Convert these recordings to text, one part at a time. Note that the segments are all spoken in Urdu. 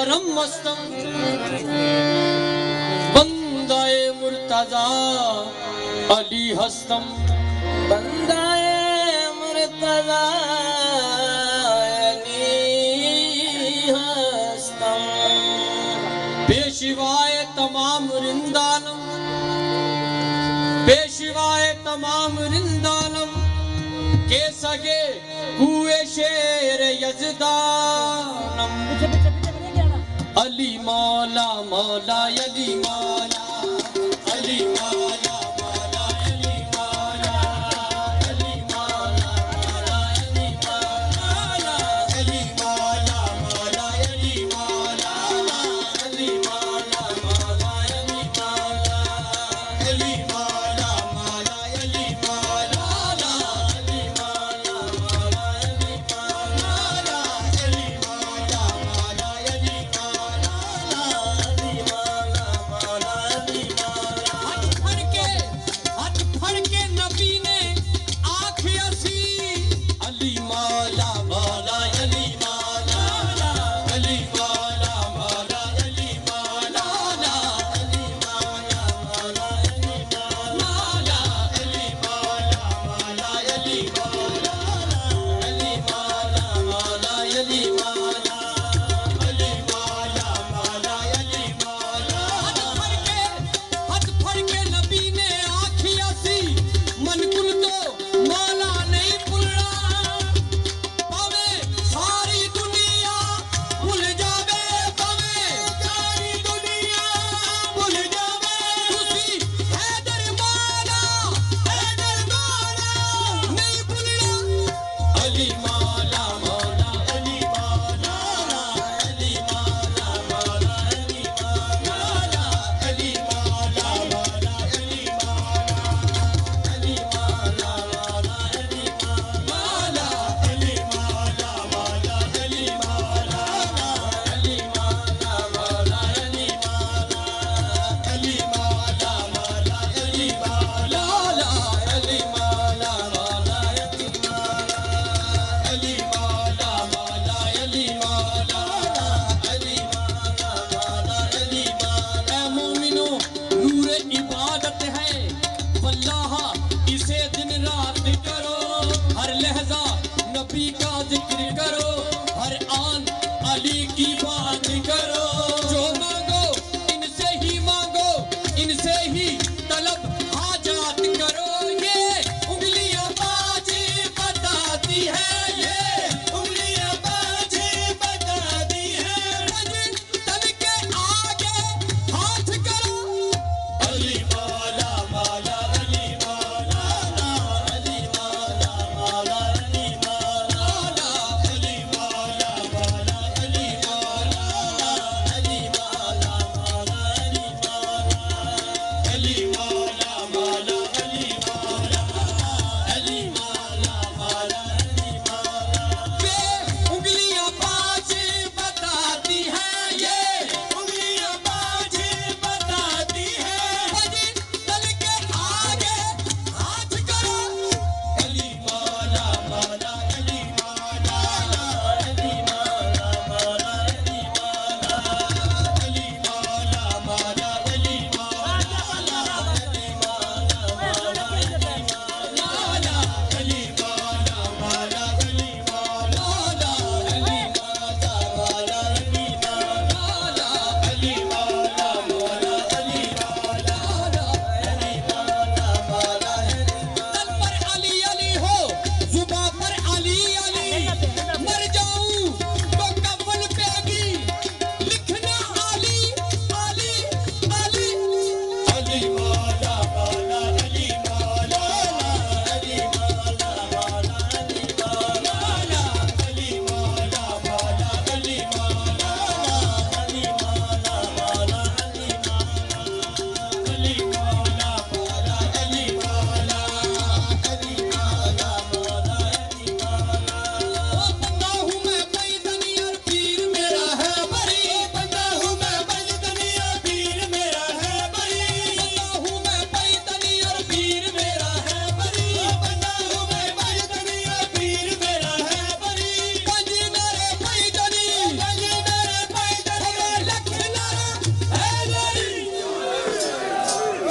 محترم مستم بندہ مرتضی علی ہستم۔ بندہ مرتضی علی ہستم۔ پیشوائے تمام رندانم۔ پیشوائے تمام رندانم۔ کے سگے کوئے شیر یزدانم۔ မောလာယတိ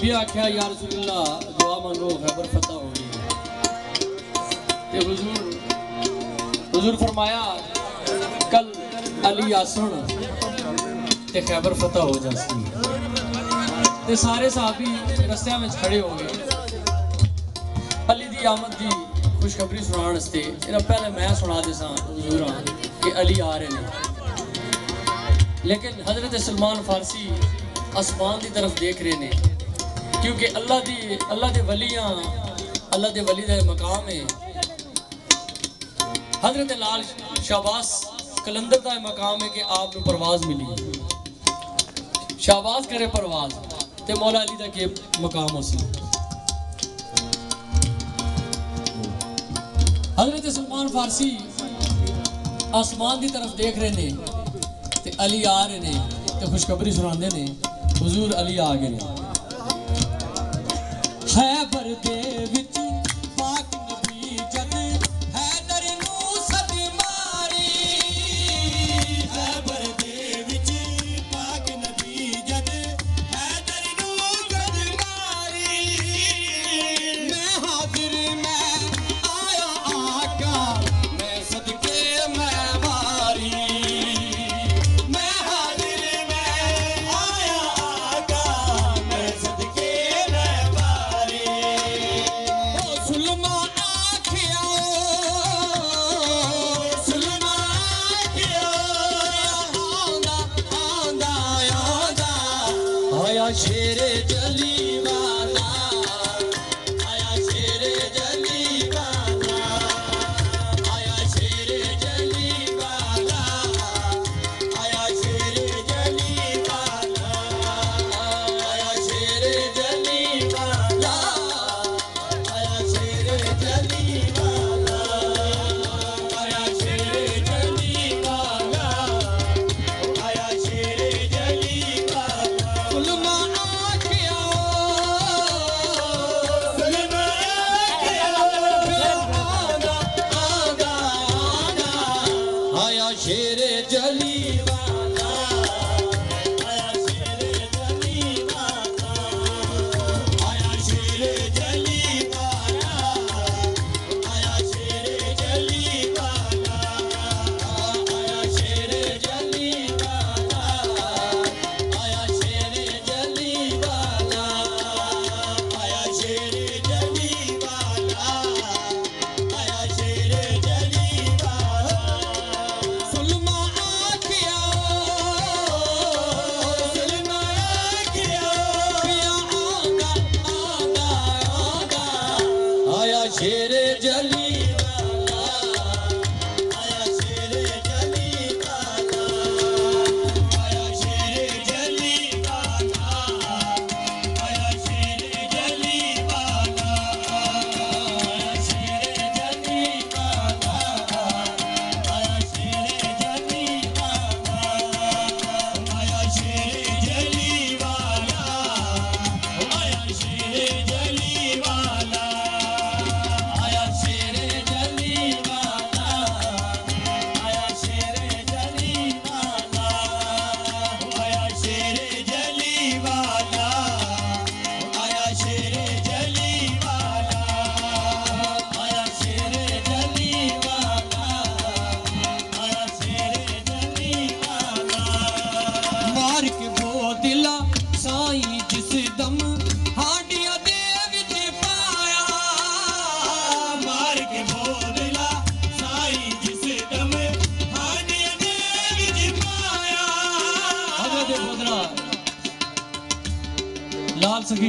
صحابی آکھیا، یا رسول اللہ، دعا منگو خیبر فتح ہو گئی حضور حضور فرمایا، کل علی آسن تے خیبر فتح ہو جاسی۔ تے سارے صحابی رستیاں میں کھڑے ہو گئے۔ علی دی آمد دی خوشخبری سنان واسطے پہلے میں سنا دیساں حضور ہاں کہ علی آ رہے ہیں لیکن حضرت سلمان فارسی آسمان دی طرف دیکھ رہے ہیں کیونکہ اللہ دی اللہ دے ولیاں اللہ دے ولی دا مقام ہے۔ حضرت لال شہباز کلندر دا مقام ہے کہ آپ کو پرواز ملی۔ شہباز کرے پرواز تے مولا علی دا کے مقام ہو سی۔ حضرت سلمان فارسی آسمان دی طرف دیکھ رہے نے تے علی آ رہے نے تے خوشخبری سناندے نے۔ حضور علی آ گئے۔ نے ਹੈ ਵਰਦੇ ਵਿੱਚ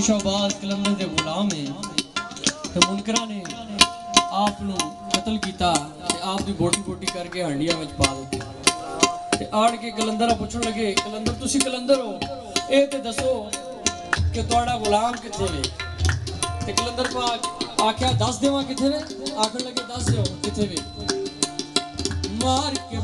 ਸ਼ਾਬਾਦ ਕਲੰਦਰ ਦੇ ਗੁਲਾਮ ਹੈ ਤੇ ਮੁਨਕਰਾਂ ਨੇ ਆਪ ਨੂੰ ਕਤਲ ਕੀਤਾ ਤੇ ਆਪ ਦੀ ਬੋਟੀ ਬੋਟੀ ਕਰਕੇ ਹੰਡੀਆਂ ਵਿੱਚ ਪਾ ਦਿੱਤੀ। ਤੇ ਆੜ ਕੇ ਕਲੰਦਰ ਪੁੱਛਣ ਲੱਗੇ, ਕਲੰਦਰ, ਤੁਸੀਂ ਕਲੰਦਰ ਹੋ? ਇਹ ਤੇ ਦੱਸੋ ਕਿ ਤੁਹਾਡਾ ਗੁਲਾਮ ਕਿੱਥੇ ਨੇ ਤੇ ਕਲੰਦਰ ਪਾਕ ਆਖਿਆ, ਦੱਸ ਦੇਵਾਂ ਕਿੱਥੇ ਨੇ ਆਖਣ ਲੱਗੇ, ਦੱਸ ਦਿਓ ਕਿੱਥੇ ਵੇ? ਮਾਰ ਕੇ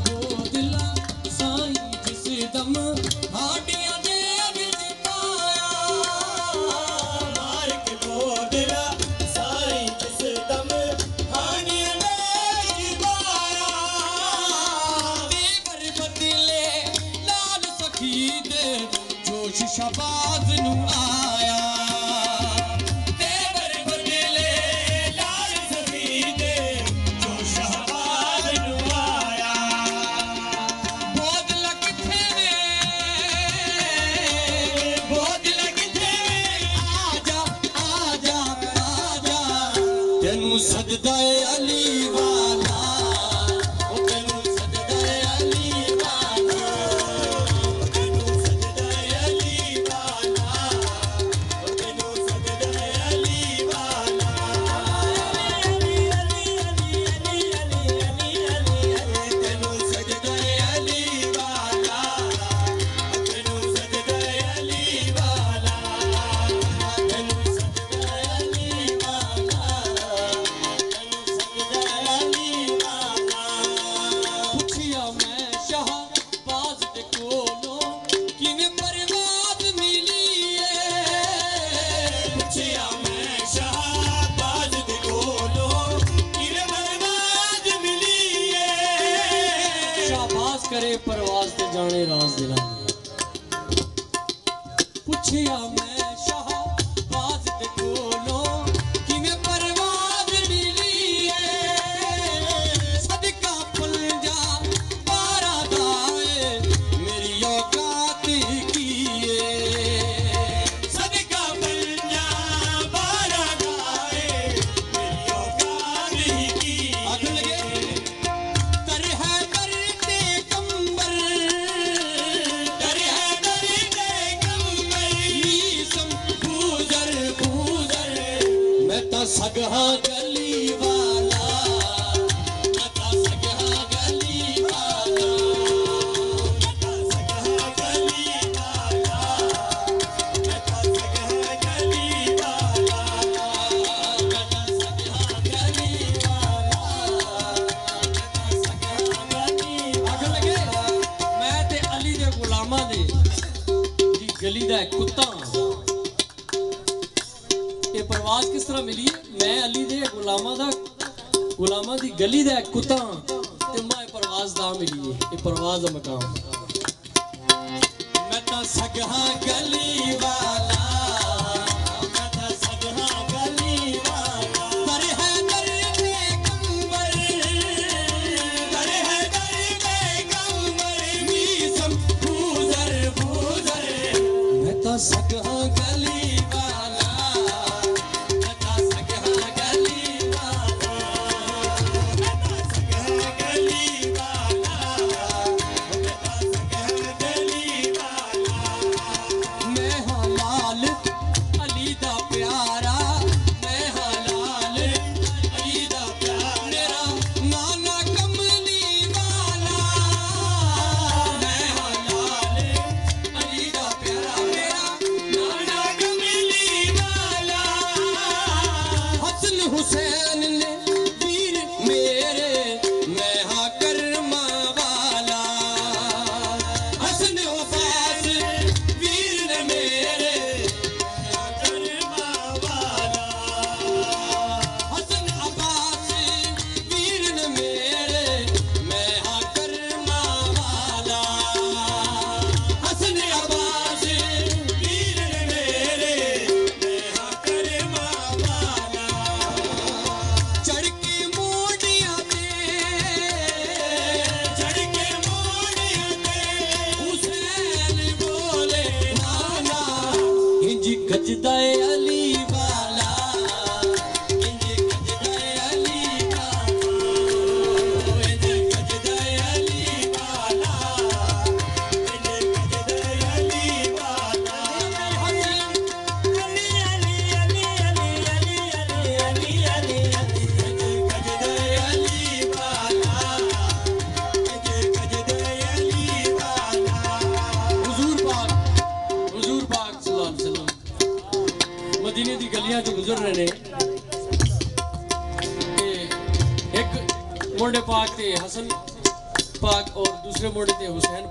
ਕਰੇ ਪਰਵਾਸ ਤੇ ਜਾਣੇ ਰਾਜ਼ ਦਿਲਾਂ ਦੀਆਂ ਪੁੱਛਿਆ ਮੈਂ گلی دے کتا تے ماں پرواز دا ملی اے پرواز دا مقام۔ میں تا سگھا گیا نقش مڑتے حسین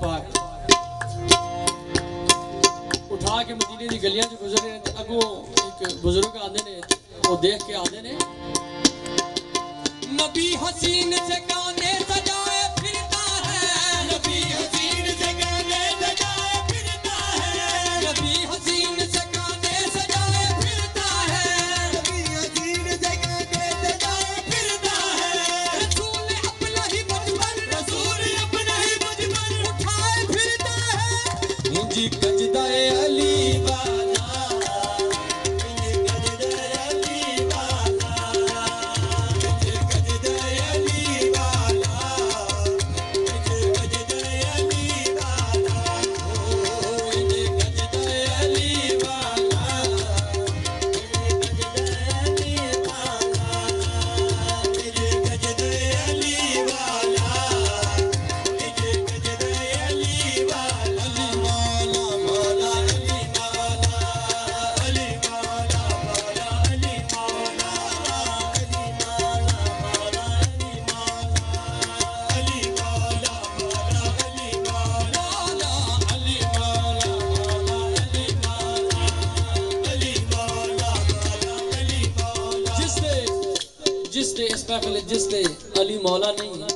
محفل جس تے علی مولا نہیں